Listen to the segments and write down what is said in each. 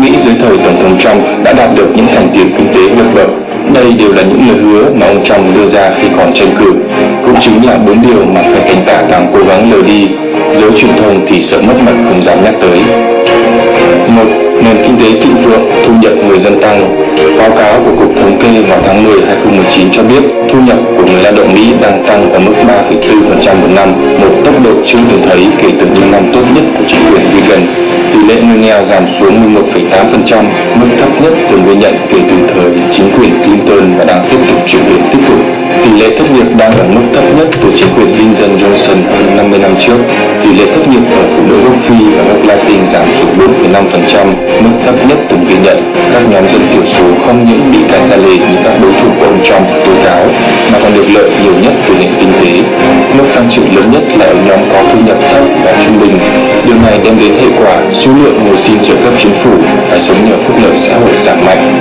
nghĩ dưới thời tổng thống Trump đã đạt được những thành tiệu kinh tế vượt bậc. Đây đều là những lời hứa mà ông Trump đưa ra khi còn tranh cử. Cũng chính là bốn điều mà phe cánh tả đang cố gắng lờ đi, giới truyền thông thì sợ mất mặt không dám nhắc tới. Một, nền kinh tế thịnh vượng, thu nhập người dân tăng. Báo cáo của Cục Thống kê vào tháng 10 2019 cho biết thu nhập của người lao động Mỹ đang tăng ở mức 3,4% một năm, một tốc độ chưa từng thấy kể từ những năm tốt nhất của chính quyền Reagan. Tỷ lệ người nghèo giảm xuống 11,8%, mức thấp nhất từng ghi nhận kể từ thời chính quyền Clinton và đang tiếp tục chuyển biến tích cực. Tỷ lệ thất nghiệp đang ở mức thấp nhất từ chính quyền Lyndon Johnson hơn 50 năm trước. Tỷ lệ thất nghiệp ở phụ nữ gốc Phi và gốc Latin giảm xuống 4,5%, mức thấp nhất từng ghi nhận. Các nhóm dân thiểu số không những bị cản ra lệ như các đối thủ của ông Trump tố cáo, mà còn được lợi nhiều nhất từ nền kinh tế. Mức tăng trưởng lớn nhất là ở nhóm có thu nhập thấp phải đem đến hệ quả số lượng người xin trợ cấp chính phủ phải sống nhờ phúc lợi xã hội giảm mạnh.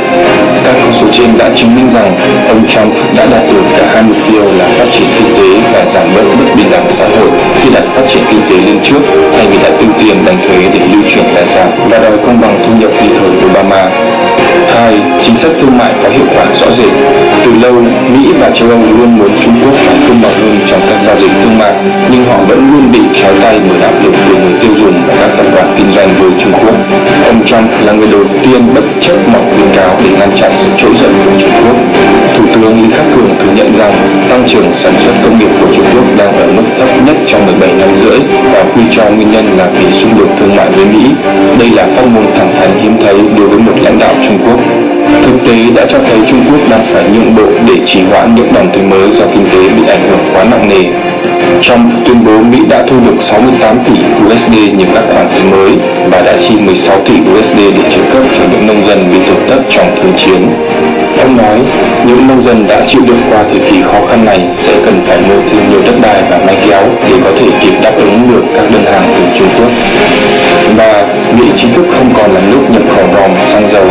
Các con số trên đã chứng minh rằng ông Trump đã đạt được cả hai mục tiêu là phát triển kinh tế và giảm bớt bất bình đẳng xã hội khi đặt phát triển kinh tế lên trước thay vì đặt ưu tiên đánh thuế để lưu chuyển tài sản và đòi công bằng thu nhập như thời Obama. Hai, chính sách thương mại có hiệu quả rõ rệt. Từ lâu, Mỹ và châu Âu luôn muốn Trung Quốc phải công bằng hơn trong các giao dịch thương mại, nhưng họ vẫn luôn bị trói tay bởi đạo đoàn với Trung Quốc. Ông Trump là người đầu tiên bất chấp mọi khuyến cáo để ngăn chặn sự trỗi dậy của Trung Quốc. Thủ tướng Lý Khắc Cường thừa nhận rằng tăng trưởng sản xuất công nghiệp của Trung Quốc đang ở mức thấp nhất trong 17 năm rưỡi và quy cho nguyên nhân là vì xung đột thương mại với Mỹ. Đây là phát ngôn thẳng thắn hiếm thấy đối với một lãnh đạo Trung Quốc. Thực tế đã cho thấy Trung Quốc đang phải nhượng bộ để trì hoãn những đòn thuế mới do kinh tế bị ảnh hưởng quá nặng nề. Trump tuyên bố Mỹ đã thu được 68 tỷ USD nhờ các khoản thuế mới và đã chi 16 tỷ USD để trợ cấp cho những nông dân bị tổn thất trong thương chiến. Ông nói, những nông dân đã chịu đựng qua thời kỳ khó khăn này sẽ cần phải mua thêm nhiều đất đai và máy kéo để có thể kịp đáp ứng được các đơn hàng từ Trung Quốc còn là nước nhập khẩu ròng xăng dầu.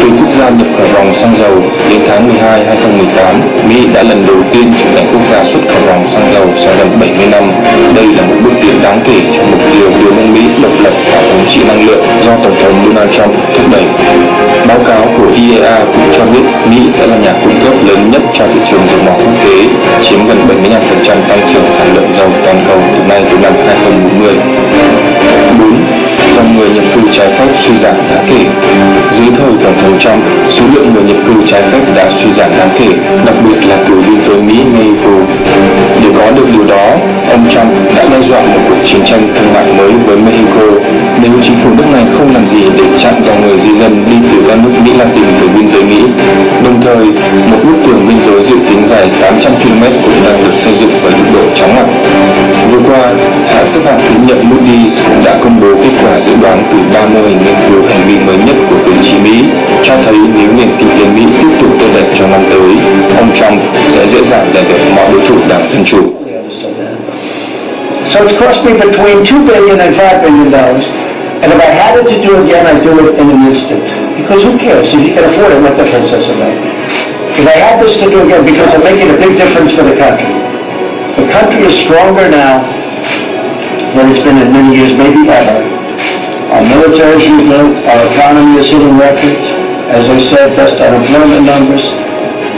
Từ quốc gia nhập khẩu ròng xăng dầu đến tháng 12 2018, Mỹ đã lần đầu tiên trở thành quốc gia xuất khẩu ròng xăng dầu sau gần 70 năm. Đây là một bước tiến đáng kể trong mục tiêu đưa nước Mỹ độc lập và thống trị năng lượng do Tổng thống Donald Trump thúc đẩy. Báo cáo của IEA cũng cho biết Mỹ sẽ là nhà cung cấp lớn nhất cho thị trường dầu mỏ quốc tế, chiếm gần 75% tăng trưởng sản lượng dầu toàn cầu từ nay đến năm suy giảm đáng kể. Dưới thời Tổng thống Trump, số lượng người nhập cư trái phép đã suy giảm đáng kể, đặc biệt là từ biên giới Mỹ-Mexico. Để có được điều đó, ông Trump đã đe dọa một cuộc chiến tranh thương mại mới với Mexico nếu chính phủ nước này không làm gì để chặn dòng người di dân đi từ các nước Mỹ Latin từ biên giới Mỹ. Đồng thời, một bức tường biên giới dự tính dài 800 km cũng đang được xây dựng với tốc độ chóng mặt. Qua, hãng xếp hạng tín nhiệm Moody's cũng đã công bố kết quả dự đoán từ ba mô hình nghiên cứu hành vi mới nhất của cử tri Mỹ cho thấy nếu nền kinh tế Mỹ tiếp tục tốt đẹp trong năm tới, ông Trump sẽ dễ dàng đạt được mọi đối thủ đảng Dân Chủ. So it's cost me between two billion and five billion dollars, and if I had it to do again, I'd do it in an instant. Because who cares if you can afford it? What difference does it make? If I had this to do again, because I'm making a big difference for the country. The country is stronger now than it's been in many years, maybe ever. Our military is rebuilt, our economy is hitting records. As I said, best unemployment numbers.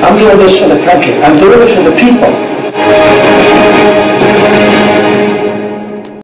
I'm doing this for the country. I'm doing it for the people.